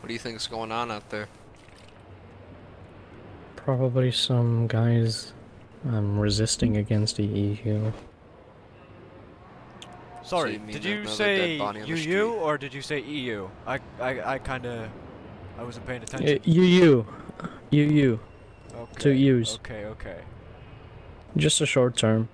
What do you think is going on out there? Probably some guys um, resisting against the EU. Sorry, you did you say UU or did you say EU? I I, I kind of I wasn't paying Uh, attention. UU. UU. okay. two U's. Okay, okay. Just a short term.